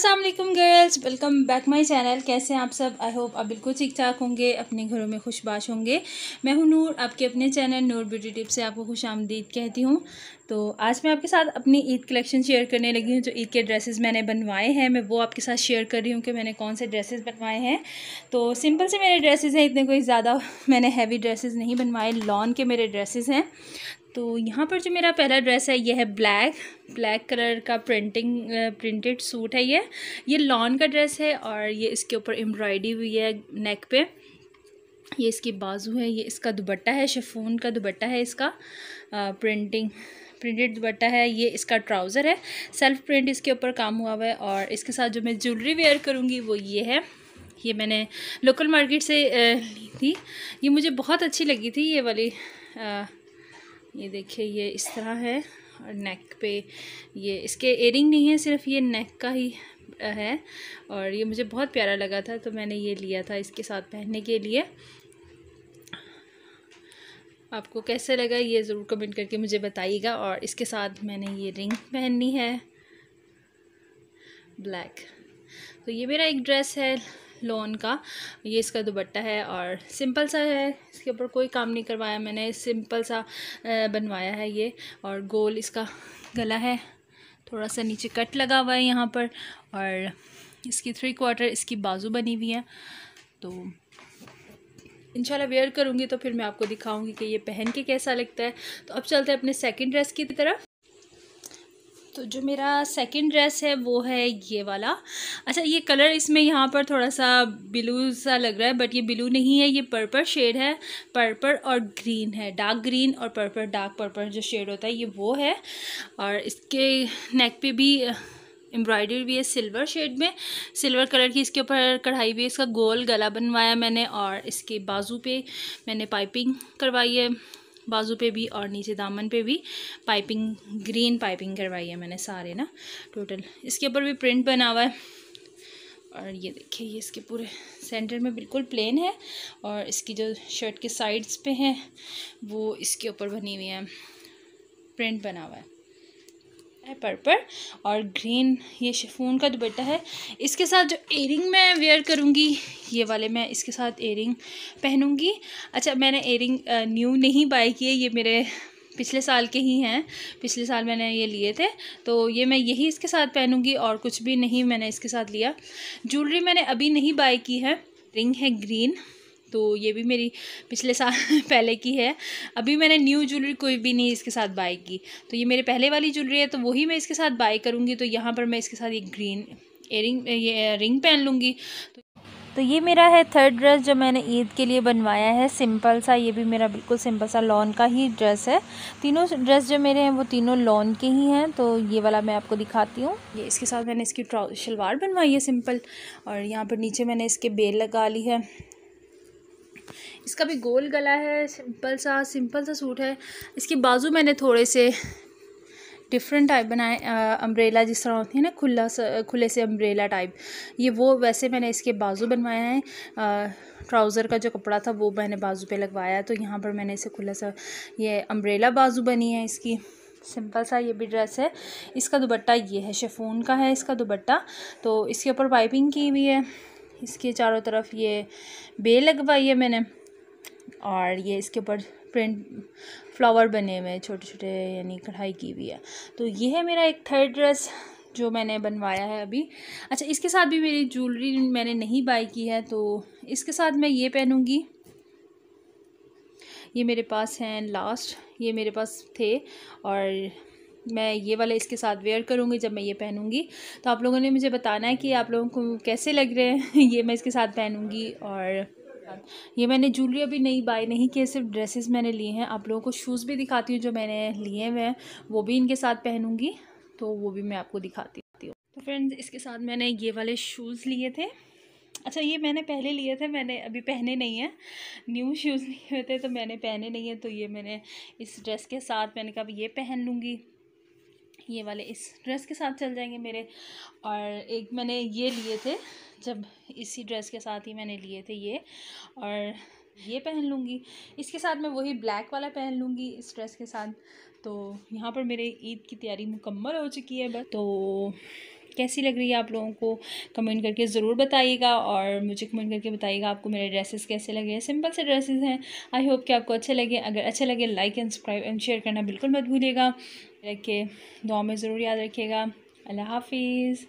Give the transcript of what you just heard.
Aslam girls welcome back my channel कैसे हैं आप सब? आई होप आप बिल्कुल ठीक ठाक होंगे, अपने घरों में खुशबाश होंगे। मैं हूँ नूर, आपके अपने चैनल नूर ब्यूटी टिप से आपको खुश आमदीद कहती हूँ। तो आज मैं आपके साथ अपनी ईद कलेक्शन शेयर करने लगी हूँ, जो ईद के ड्रेसेस मैंने बनवाए हैं। मैं वो आपके साथ शेयर कर रही हूँ कि मैंने कौन से ड्रेसेस बनवाए हैं। तो सिंपल से मेरे ड्रेसेस हैं, इतने कोई ज़्यादा मैंने हैवी ड्रेसेस नहीं बनवाए। लॉन के मेरे ड्रेसेस हैं। तो यहाँ पर जो मेरा पहला ड्रेस है ये है ब्लैक ब्लैक कलर का प्रिंटिंग प्रिंटेड सूट है ये ये लॉन का ड्रेस है और ये इसके ऊपर एम्ब्रॉयडरी हुई है नेक पे. ये इसकी बाजू है ये इसका दुबट्टा है शेफून का दुबट्टा है इसका आ, प्रिंटिंग प्रिंटेड दुबट्टा है ये इसका ट्राउज़र है. सेल्फ प्रिंट इसके ऊपर काम हुआ हुआ है और इसके साथ जो मैं ज्वेलरी वेयर करूँगी वो ये है. ये मैंने लोकल मार्केट से ली थी. ये मुझे बहुत अच्छी लगी थी ये वाली आ, ये देखिए, ये इस तरह है और नेक पे ये इसके एयरिंग नहीं है, सिर्फ़ ये नेक का ही है। और ये मुझे बहुत प्यारा लगा था तो मैंने ये लिया था इसके साथ पहनने के लिए। आपको कैसे लगा ये ज़रूर कमेंट करके मुझे बताइएगा। और इसके साथ मैंने ये रिंग पहननी है। ब्लैक तो ये मेरा एक ड्रेस है। लोन का, ये इसका दुबट्टा है और सिंपल सा है, इसके ऊपर कोई काम नहीं करवाया मैंने, सिंपल सा बनवाया है ये और गोल इसका गला है, थोड़ा सा नीचे कट लगा हुआ है यहाँ पर और इसकी थ्री क्वार्टर इसकी बाजू बनी हुई है तो इंशाल्लाह वेयर करूँगी तो फिर मैं आपको दिखाऊँगी कि ये पहन के कैसा लगता है। तो अब चलते हैं अपने सेकंड ड्रेस की तरफ़। तो जो मेरा सेकंड ड्रेस है, वो है ये वाला। अच्छा ये कलर इसमें यहाँ पर थोड़ा सा ब्लू सा लग रहा है बट ये ब्लू नहीं है, ये पर्पल शेड है। पर्पल और ग्रीन है। डार्क ग्रीन और पर्पल डार्क पर्पल जो शेड होता है, ये वो है। और इसके नेक पे भी एम्ब्रॉयडरी भी है सिल्वर शेड में। सिल्वर कलर की इसके ऊपर कढ़ाई भी है। इसका गोल गला बनवाया मैंने और इसके बाजू पे मैंने पाइपिंग करवाई है। बाजू पे भी और नीचे दामन पे भी पाइपिंग, ग्रीन पाइपिंग करवाई है मैंने सारे ना टोटल इसके ऊपर भी प्रिंट बना हुआ है। और ये देखिए, ये इसके पूरे सेंटर में बिल्कुल प्लेन है और इसकी जो शर्ट के साइड्स पे हैं, वो इसके ऊपर बनी हुई है। प्रिंट बना हुआ है। है पर्पल और ग्रीन, ये शिफोन का दुपट्टा है। इसके साथ जो एयरिंग मैं वेयर करूँगी, ये वाले मैं इसके साथ एयरिंग पहनूँगी। अच्छा मैंने एयरिंग न्यू नहीं बाई किए, ये मेरे पिछले साल के ही हैं। पिछले साल मैंने ये लिए थे तो ये मैं यही इसके साथ पहनूँगी और कुछ भी नहीं मैंने इसके साथ लिया। ज्वेलरी मैंने अभी नहीं बाई की है। रिंग है ग्रीन तो ये भी मेरी पिछले साल पहले की है। अभी मैंने न्यू ज्वेलरी कोई भी नहीं इसके साथ बाई की। तो ये मेरे पहले वाली ज्वेलरी है तो वही मैं इसके साथ बाई करूँगी। तो यहाँ पर मैं इसके साथ एक ग्रीन एयरिंग ये रिंग पहन लूँगी। तो तो ये मेरा है थर्ड ड्रेस जो मैंने ईद के लिए बनवाया है। सिंपल सा ये भी मेरा बिल्कुल सिंपल सा लॉन का ही ड्रेस है। तीनों ड्रेस जो मेरे हैं वो तीनों लॉन के ही हैं। तो ये वाला मैं आपको दिखाती हूँ। ये इसके साथ मैंने इसकी शलवार बनवाई है सिंपल और यहाँ पर नीचे मैंने इसके बेल लगा ली है। इसका भी गोल गला है, सिंपल सा सिंपल सा सूट है। इसकी बाजू मैंने थोड़े से डिफरेंट टाइप बनाए अम्ब्रेला जिस तरह होती है ना, खुला सा, खुले से अम्ब्रेला टाइप ये वो वैसे मैंने इसके बाजू बनवाए हैं ट्राउज़र का जो कपड़ा था वो मैंने बाजू पे लगवाया तो यहाँ पर मैंने इसे खुला सा, ये अम्ब्रेला बाजू बनी है इसकी। सिंपल सा ये भी ड्रेस है। इसका दुबट्टा ये है शेफून का है इसका दुबट्टा तो इसके ऊपर पाइपिंग की हुई है। इसके चारों तरफ़ ये बे लगवाई है मैंने और ये इसके ऊपर प्रिंट फ्लावर बने हुए छोटे छोटे यानी कढ़ाई की हुई है। तो ये है मेरा एक थर्ड ड्रेस जो मैंने बनवाया है अभी। अच्छा इसके साथ भी मेरी ज्वेलरी मैंने नहीं बाई की है तो इसके साथ मैं ये पहनूँगी। ये मेरे पास हैं, लास्ट, ये मेरे पास थे और मैं ये वाला इसके साथ वेयर करूँगी जब मैं ये पहनूँगी। तो आप लोगों ने मुझे बताना है कि आप लोगों को कैसे लग रहे हैं? ये मैं इसके साथ पहनूँगी और ये मैंने ज्वेलरी अभी नहीं बाई नहीं किए, सिर्फ़ ड्रेसेस मैंने लिए हैं। आप लोगों को शूज़ भी दिखाती हूँ जो मैंने लिए हुए हैं, वो भी इनके साथ पहनूँगी तो वो भी मैं आपको दिखाती हूँ। तो फ्रेंड्स इसके साथ मैंने ये वाले शूज़ लिए थे। अच्छा ये मैंने पहले लिए थे, मैंने अभी पहने नहीं हैं। न्यू शूज़ लिए हुए थे तो मैंने पहने नहीं हैं तो ये मैंने इस ड्रेस के साथ मैंने कहा ये पहन लूँगी। ये वाले इस ड्रेस के साथ चल जाएँगे मेरे। और एक मैंने ये लिए थे, जब इसी ड्रेस के साथ ही मैंने लिए थे ये। और ये पहन लूँगी। इसके साथ मैं वही ब्लैक वाला पहन लूँगी इस ड्रेस के साथ। तो यहाँ पर मेरे ईद की तैयारी मुकम्मल हो चुकी है बस। तो कैसी लग रही है आप लोगों को? कमेंट करके ज़रूर बताइएगा और मुझे कमेंट करके बताइएगा आपको मेरे ड्रेसेस कैसे लगे। सिंपल से ड्रेसेस हैं। आई होप कि आपको अच्छे लगे। अगर अच्छे लगे, like and subscribe and share करना बिल्कुल मत भूलिएगा। रखे दुआ में ज़रूर याद रखिएगा। अल्लाह हाफिज़।